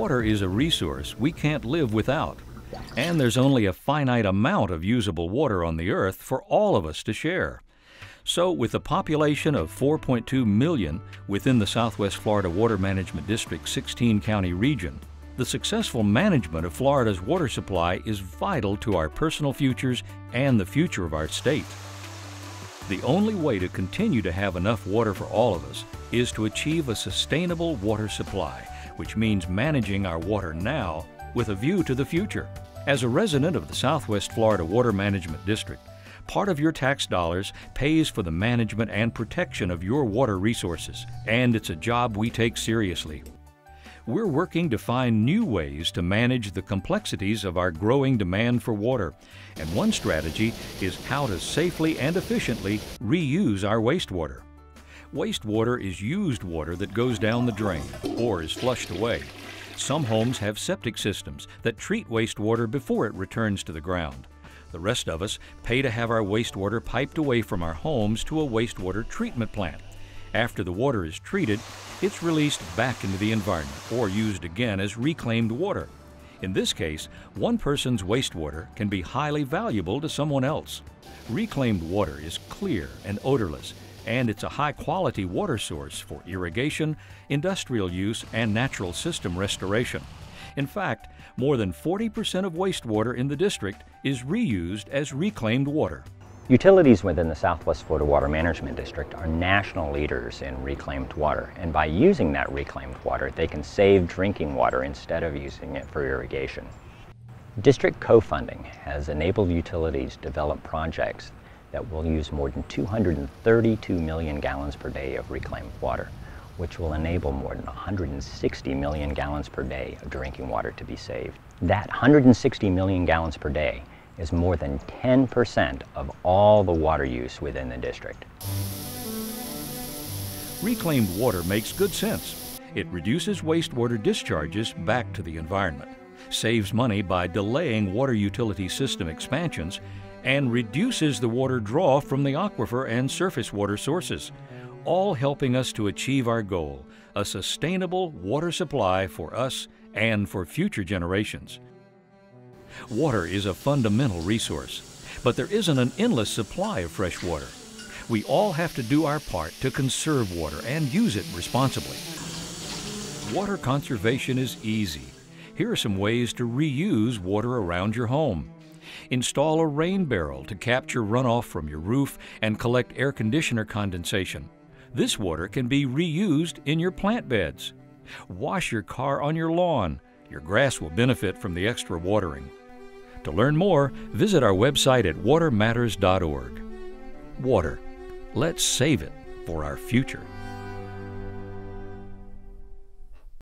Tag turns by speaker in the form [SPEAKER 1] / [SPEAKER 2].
[SPEAKER 1] Water is a resource we can't live without, and there's only a finite amount of usable water on the earth for all of us to share. So, with a population of 4.2 million within the Southwest Florida Water Management District's 16 county region, the successful management of Florida's water supply is vital to our personal futures and the future of our state. The only way to continue to have enough water for all of us is to achieve a sustainable water supply, which means managing our water now with a view to the future. As a resident of the Southwest Florida Water Management District, part of your tax dollars pays for the management and protection of your water resources, and it's a job we take seriously. We're working to find new ways to manage the complexities of our growing demand for water, and one strategy is how to safely and efficiently reuse our wastewater. Wastewater is used water that goes down the drain or is flushed away. Some homes have septic systems that treat wastewater before it returns to the ground. The rest of us pay to have our wastewater piped away from our homes to a wastewater treatment plant. After the water is treated, it's released back into the environment or used again as reclaimed water. In this case, one person's wastewater can be highly valuable to someone else. Reclaimed water is clear and odorless, and it's a high quality water source for irrigation, industrial use, and natural system restoration. In fact, more than 40% of wastewater in the district is reused as reclaimed water.
[SPEAKER 2] Utilities within the Southwest Florida Water Management District are national leaders in reclaimed water, and by using that reclaimed water, they can save drinking water instead of using it for irrigation. District co-funding has enabled utilities to develop projects that will use more than 232 million gallons per day of reclaimed water, which will enable more than 160 million gallons per day of drinking water to be saved. That 160 million gallons per day is more than 10% of all the water use within the district.
[SPEAKER 1] Reclaimed water makes good sense. It reduces wastewater discharges back to the environment, saves money by delaying water utility system expansions, and reduces the water draw from the aquifer and surface water sources, all helping us to achieve our goal a sustainable water supply for us and for future generations. Water is a fundamental resource, but there isn't an endless supply of fresh water. We all have to do our part to conserve water and use it responsibly. Water conservation is easy. Here are some ways to reuse water around your home. Install a rain barrel to capture runoff from your roof and collect air conditioner condensation. This water can be reused in your plant beds. Wash your car on your lawn. Your grass will benefit from the extra watering. To learn more, visit our website at watermatters.org. Water. Let's save it for our future.